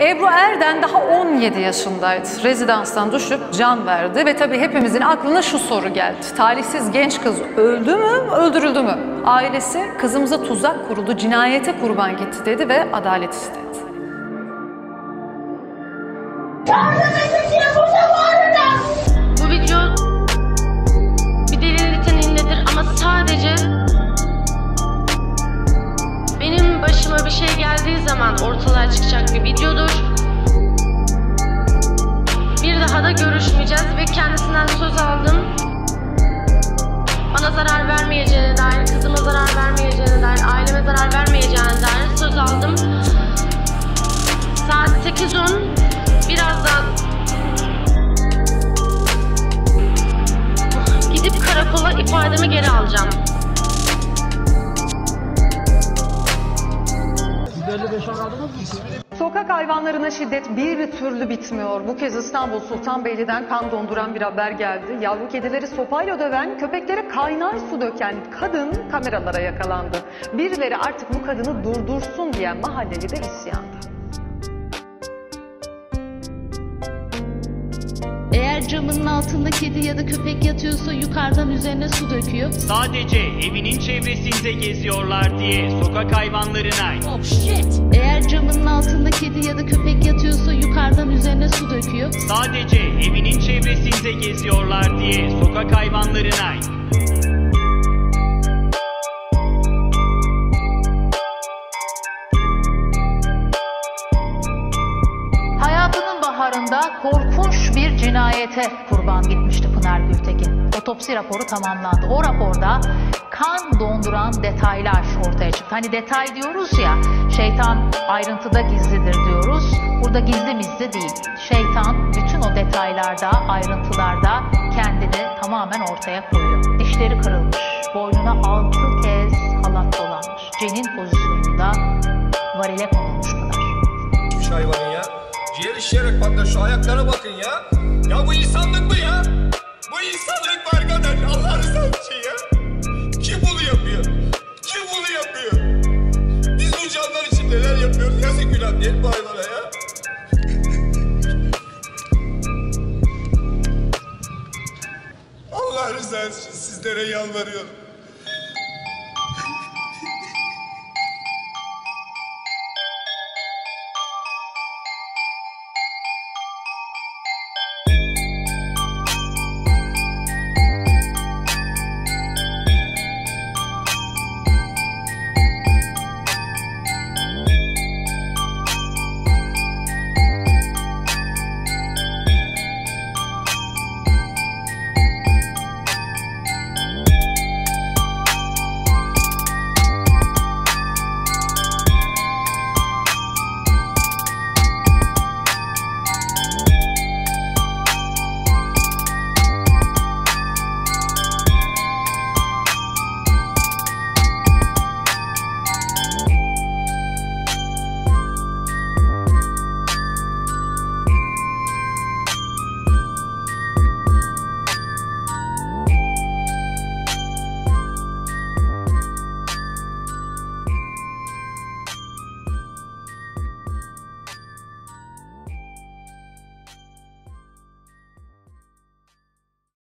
Ebru Erden daha 17 yaşındaydı. Rezidanstan düşüp can verdi ve tabii hepimizin aklına şu soru geldi. Talihsiz genç kız öldü mü, öldürüldü mü? Ailesi kızımıza tuzak kuruldu, cinayete kurban gitti dedi ve adalet istedi. Bu video bir delil niteliğindedir ama sadece şey geldiği zaman ortalığa çıkacak bir videodur. Bir daha da görüşmeyeceğiz ve kendisinden söz aldım. Bana zarar vermeyeceğine dair, kızıma zarar vermeyeceğine dair, aileme zarar vermeyeceğine dair söz aldım. Saat 8.10 birazdan Gidip karakola ifademi geri alacağım. Sokak hayvanlarına şiddet bir türlü bitmiyor. Bu kez İstanbul Sultanbeyli'den kan donduran bir haber geldi. Yavru kedileri sopayla döven, köpeklere kaynar su döken kadın kameralara yakalandı. Birileri artık bu kadını durdursun diyen mahalleli de isyanda. Altında kedi ya da köpek yatıyorsa yukarıdan üzerine su döküyor. Sadece evinin çevresinde geziyorlar diye sokak hayvanlarına Eğer camının altında kedi ya da köpek yatıyorsa yukarıdan üzerine su döküyor. sadece evinin çevresinde geziyorlar diye sokak hayvanlarına bir cinayete kurban gitmişti Pınar Gültekin. Otopsi raporu tamamlandı. O raporda kan donduran detaylar ortaya çıktı. Hani detay diyoruz ya, şeytan ayrıntıda gizlidir diyoruz. Burada gizli mizli değil. Şeytan bütün o detaylarda, ayrıntılarda kendini tamamen ortaya koyuyor. Dişleri kırılmış, boynuna altı kez halat dolanmış. Cenin pozisyonunda varile konulmuş Pınar. Şu hayvanın ya. İşleyerek patlar şu ayaklara bakın ya. Ya bu insanlık mı ya? Bu insanlık mı arkadaş? Allah rızası için ya. Kim bunu yapıyor? Kim bunu yapıyor? Biz bu canlar için neler yapıyoruz? Yazık günah değil bu hayvana ya? Allah rızası için sizlere yalvarıyorum.